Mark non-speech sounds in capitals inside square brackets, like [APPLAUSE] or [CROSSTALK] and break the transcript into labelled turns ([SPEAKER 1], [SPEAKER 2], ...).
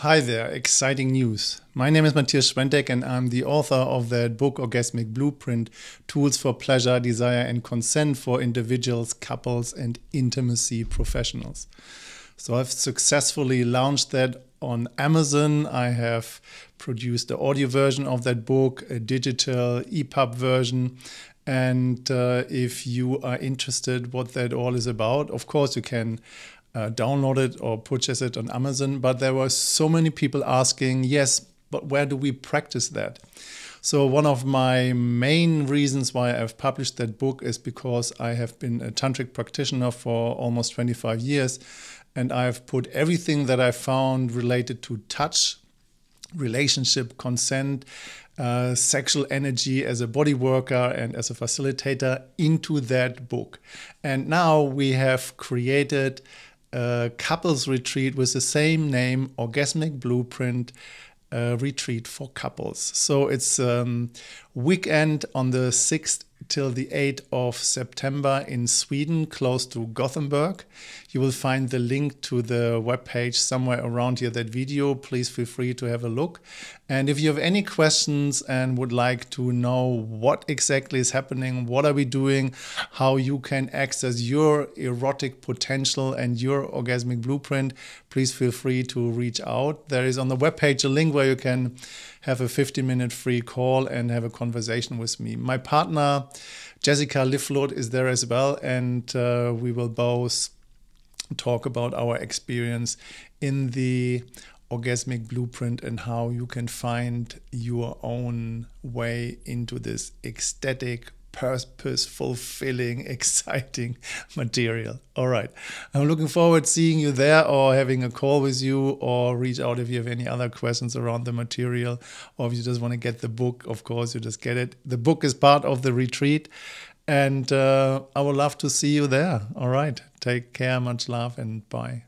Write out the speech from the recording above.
[SPEAKER 1] Hi there, exciting news. My name is Matthias Schwentek and I'm the author of that book Orgasmic Blueprint Tools for Pleasure, Desire and Consent for Individuals, Couples and Intimacy Professionals. So I've successfully launched that on Amazon. I have produced the audio version of that book, a digital EPUB version. And uh, if you are interested what that all is about, of course you can uh, download it or purchase it on Amazon. But there were so many people asking, yes, but where do we practice that? So, one of my main reasons why I've published that book is because I have been a tantric practitioner for almost 25 years and I've put everything that I found related to touch, relationship, consent, uh, sexual energy as a body worker and as a facilitator into that book. And now we have created a couples retreat with the same name, Orgasmic Blueprint. Uh, retreat for couples. So it's um, weekend on the 6th till the 8th of September in Sweden, close to Gothenburg. You will find the link to the webpage somewhere around here, that video. Please feel free to have a look. And if you have any questions and would like to know what exactly is happening, what are we doing, how you can access your erotic potential and your orgasmic blueprint, please feel free to reach out. There is on the webpage a link where you can have a 50 minute free call and have a conversation with me. My partner, Jessica Lifloat, is there as well, and uh, we will both talk about our experience in the orgasmic blueprint and how you can find your own way into this ecstatic purpose fulfilling, [LAUGHS] exciting material. All right. I'm looking forward to seeing you there or having a call with you or reach out if you have any other questions around the material or if you just want to get the book, of course, you just get it. The book is part of the retreat. And uh, I would love to see you there. All right. Take care. Much love and bye.